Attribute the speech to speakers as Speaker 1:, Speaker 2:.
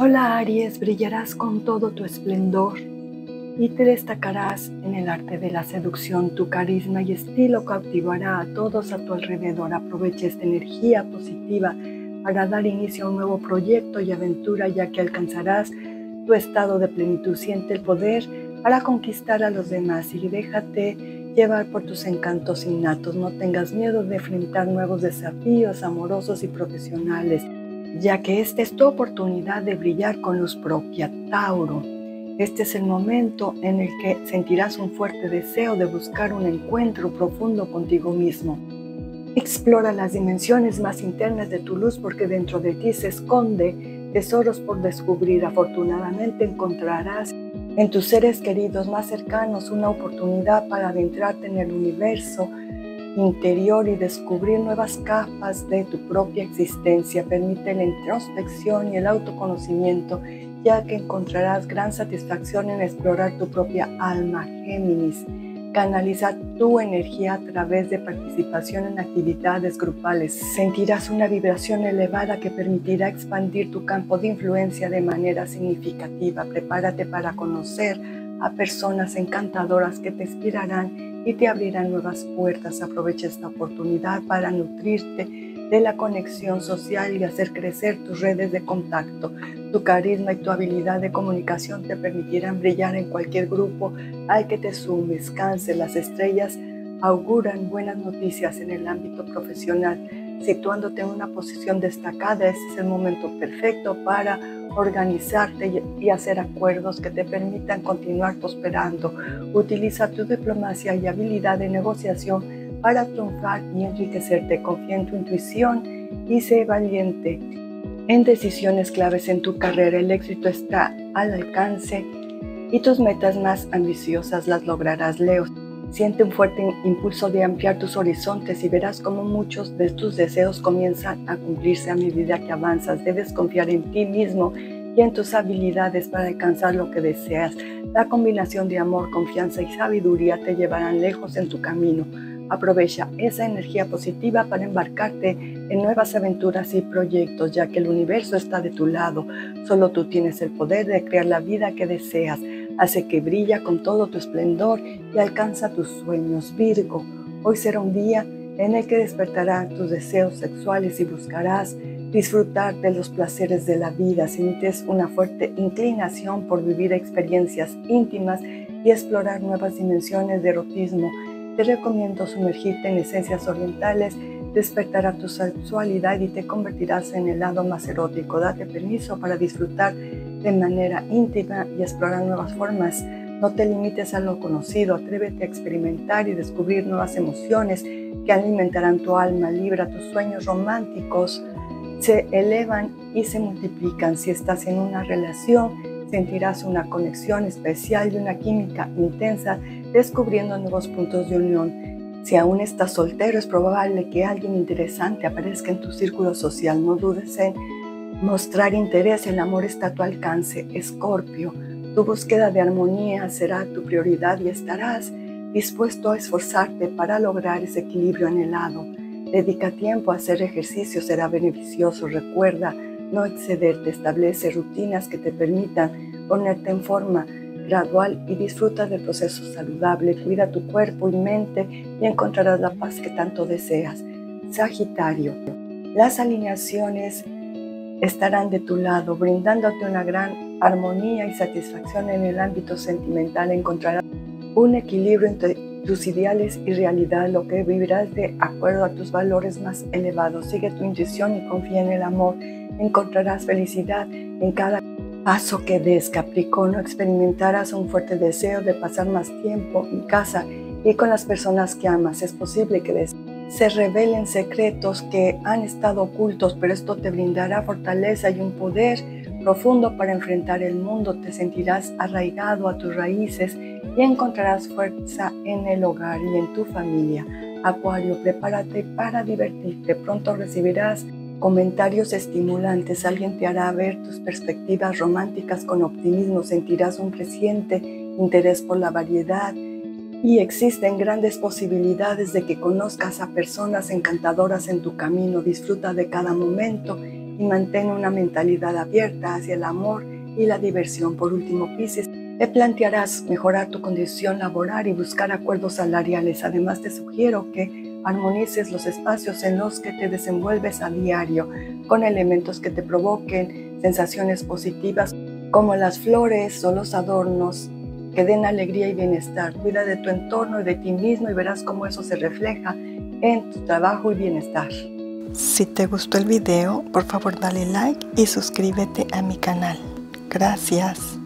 Speaker 1: Hola Aries, brillarás con todo tu esplendor y te destacarás en el arte de la seducción. Tu carisma y estilo cautivará a todos a tu alrededor. Aprovecha esta energía positiva para dar inicio a un nuevo proyecto y aventura ya que alcanzarás tu estado de plenitud. Siente el poder para conquistar a los demás y déjate llevar por tus encantos innatos. No tengas miedo de enfrentar nuevos desafíos amorosos y profesionales ya que esta es tu oportunidad de brillar con luz propia, Tauro. Este es el momento en el que sentirás un fuerte deseo de buscar un encuentro profundo contigo mismo. Explora las dimensiones más internas de tu luz porque dentro de ti se esconde tesoros por descubrir. Afortunadamente encontrarás en tus seres queridos más cercanos una oportunidad para adentrarte en el universo interior y descubrir nuevas capas de tu propia existencia. Permite la introspección y el autoconocimiento, ya que encontrarás gran satisfacción en explorar tu propia alma, Géminis. Canaliza tu energía a través de participación en actividades grupales. Sentirás una vibración elevada que permitirá expandir tu campo de influencia de manera significativa. Prepárate para conocer a personas encantadoras que te inspirarán y te abrirán nuevas puertas. Aprovecha esta oportunidad para nutrirte de la conexión social y hacer crecer tus redes de contacto. Tu carisma y tu habilidad de comunicación te permitirán brillar en cualquier grupo al que te sumes. Cáncer, las estrellas auguran buenas noticias en el ámbito profesional, situándote en una posición destacada. Este es el momento perfecto para organizarte y hacer acuerdos que te permitan continuar prosperando. Utiliza tu diplomacia y habilidad de negociación para triunfar y enriquecerte. Confía en tu intuición y sé valiente. En decisiones claves en tu carrera, el éxito está al alcance y tus metas más ambiciosas las lograrás, Leo. Siente un fuerte impulso de ampliar tus horizontes y verás cómo muchos de tus deseos comienzan a cumplirse a medida que avanzas. Debes confiar en ti mismo y en tus habilidades para alcanzar lo que deseas. La combinación de amor, confianza y sabiduría te llevarán lejos en tu camino. Aprovecha esa energía positiva para embarcarte en nuevas aventuras y proyectos, ya que el universo está de tu lado. Solo tú tienes el poder de crear la vida que deseas hace que brilla con todo tu esplendor y alcanza tus sueños. Virgo, hoy será un día en el que despertarán tus deseos sexuales y buscarás disfrutar de los placeres de la vida. Sientes una fuerte inclinación por vivir experiencias íntimas y explorar nuevas dimensiones de erotismo. Te recomiendo sumergirte en esencias orientales, despertará tu sexualidad y te convertirás en el lado más erótico. Date permiso para disfrutar de manera íntima y explorar nuevas formas. No te limites a lo conocido, atrévete a experimentar y descubrir nuevas emociones que alimentarán tu alma, libra tus sueños románticos, se elevan y se multiplican. Si estás en una relación, sentirás una conexión especial y una química intensa, descubriendo nuevos puntos de unión. Si aún estás soltero, es probable que alguien interesante aparezca en tu círculo social. No dudes en Mostrar interés, el amor está a tu alcance. Escorpio, tu búsqueda de armonía será tu prioridad y estarás dispuesto a esforzarte para lograr ese equilibrio anhelado. Dedica tiempo a hacer ejercicio, será beneficioso. Recuerda no excederte, establece rutinas que te permitan ponerte en forma gradual y disfruta del proceso saludable. Cuida tu cuerpo y mente y encontrarás la paz que tanto deseas. Sagitario, las alineaciones estarán de tu lado, brindándote una gran armonía y satisfacción en el ámbito sentimental. Encontrarás un equilibrio entre tus ideales y realidad, lo que vivirás de acuerdo a tus valores más elevados. Sigue tu intuición y confía en el amor. Encontrarás felicidad en cada paso que des, Capricornio. Experimentarás un fuerte deseo de pasar más tiempo en casa y con las personas que amas. Es posible que des se revelen secretos que han estado ocultos, pero esto te brindará fortaleza y un poder profundo para enfrentar el mundo. Te sentirás arraigado a tus raíces y encontrarás fuerza en el hogar y en tu familia. Acuario, prepárate para divertirte. Pronto recibirás comentarios estimulantes. Alguien te hará ver tus perspectivas románticas con optimismo. Sentirás un creciente interés por la variedad y existen grandes posibilidades de que conozcas a personas encantadoras en tu camino. Disfruta de cada momento y mantén una mentalidad abierta hacia el amor y la diversión. Por último, Pisces, te plantearás mejorar tu condición laboral y buscar acuerdos salariales. Además, te sugiero que armonices los espacios en los que te desenvuelves a diario con elementos que te provoquen sensaciones positivas como las flores o los adornos que den alegría y bienestar. Cuida de tu entorno y de ti mismo y verás cómo eso se refleja en tu trabajo y bienestar.
Speaker 2: Si te gustó el video, por favor dale like y suscríbete a mi canal. Gracias.